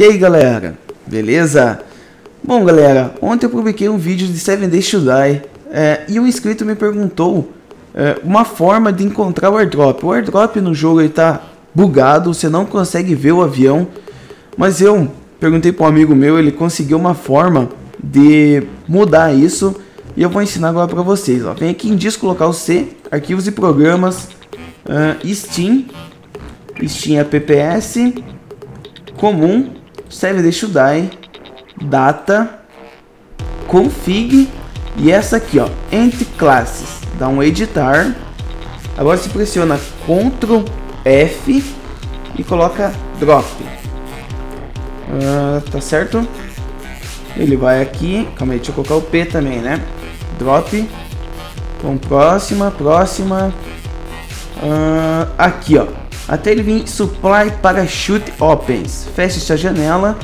E aí galera, beleza? Bom galera, ontem eu publiquei um vídeo de 7 Days to Die é, e um inscrito me perguntou é, uma forma de encontrar o airdrop. O airdrop no jogo está bugado, você não consegue ver o avião, mas eu perguntei para um amigo meu, ele conseguiu uma forma de mudar isso e eu vou ensinar agora para vocês. Ó. Vem aqui em disco local C, arquivos e programas, uh, Steam, Steam apps, comum, Save the should die, data, config e essa aqui, ó, entre classes. Dá um editar. Agora se pressiona Ctrl F e coloca drop. Uh, tá certo? Ele vai aqui. Calma aí, deixa eu colocar o P também, né? Drop. Vamos próxima, próxima. Uh, aqui, ó até ele vir Supply Parachute Opens. Fecha essa janela.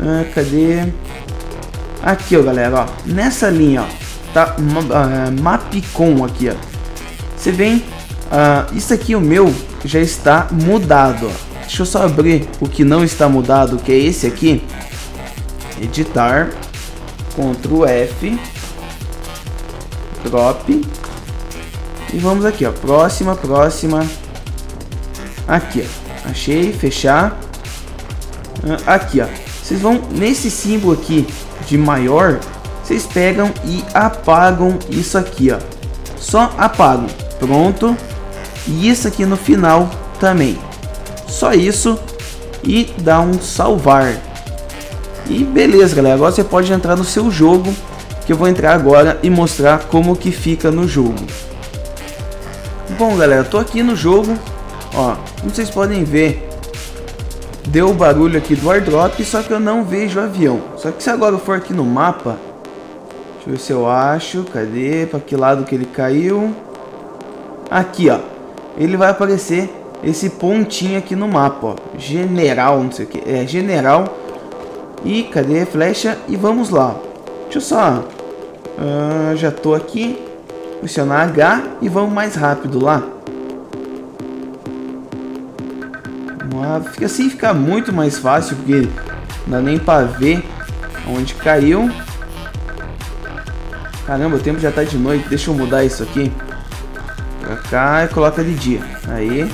Ah, cadê? Aqui, ó, galera, ó. Nessa linha, ó, tá uh, Mapcom aqui, ó. Você vem, uh, isso aqui o meu já está mudado, ó. Deixa eu só abrir o que não está mudado, que é esse aqui. Editar, Ctrl F, Drop. E vamos aqui, ó. Próxima, próxima. Aqui, ó. Achei, fechar. Ah, aqui, ó. Vocês vão nesse símbolo aqui de maior, vocês pegam e apagam isso aqui, ó. Só apagam. Pronto. E isso aqui no final também. Só isso e dá um salvar. E beleza, galera. Agora você pode entrar no seu jogo, que eu vou entrar agora e mostrar como que fica no jogo. Bom, galera, tô aqui no jogo. Ó, como vocês podem ver, deu o barulho aqui do airdrop, só que eu não vejo o avião. Só que se agora eu for aqui no mapa, deixa eu ver se eu acho, cadê, para que lado que ele caiu. Aqui, ó, ele vai aparecer esse pontinho aqui no mapa, ó, general, não sei o que, é general. E cadê flecha? E vamos lá. Deixa eu só, uh, já tô aqui, pressionar H e vamos mais rápido lá. Fica assim fica muito mais fácil, porque não dá nem pra ver onde caiu. Caramba, o tempo já tá de noite. Deixa eu mudar isso aqui. Pra cá e coloca de dia. Aí.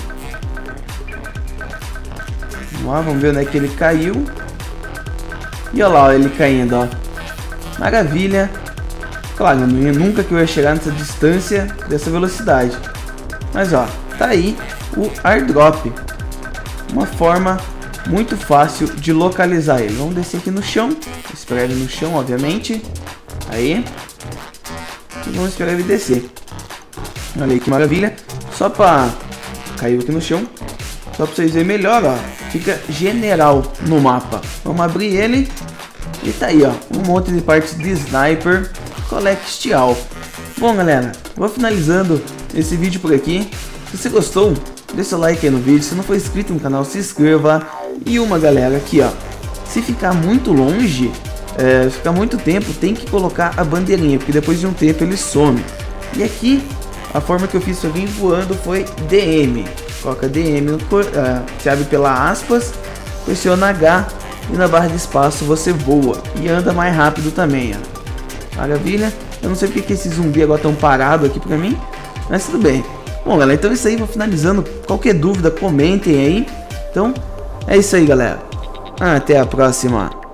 Vamos lá, vamos ver onde é que ele caiu. E olha lá ele caindo, ó. Maravilha. Claro, nunca que eu ia chegar nessa distância dessa velocidade. Mas ó, tá aí o airdrop uma forma muito fácil de localizar ele. Vamos descer aqui no chão, esperar ele no chão, obviamente. Aí. E vamos esperar ele descer. Olha aí que maravilha. Só para caiu aqui no chão. Só para vocês verem melhor, ó. Fica general no mapa. Vamos abrir ele. E tá aí, ó. Um monte de partes de sniper collectial. Bom, galera, vou finalizando esse vídeo por aqui. Se você gostou, deixa o like aí no vídeo, se não for inscrito no canal, se inscreva. E uma galera aqui, ó, se ficar muito longe, é, ficar muito tempo, tem que colocar a bandeirinha, porque depois de um tempo ele some. E aqui, a forma que eu fiz para vir voando foi DM. Coloca DM, uh, se abre pela aspas, pressiona H e na barra de espaço você voa e anda mais rápido também, ó. Maravilha. Eu não sei porque que esse zumbi agora tão parado aqui pra mim, mas tudo bem. Bom, galera, então é isso aí, vou finalizando. Qualquer dúvida, comentem aí. Então, é isso aí, galera. Até a próxima.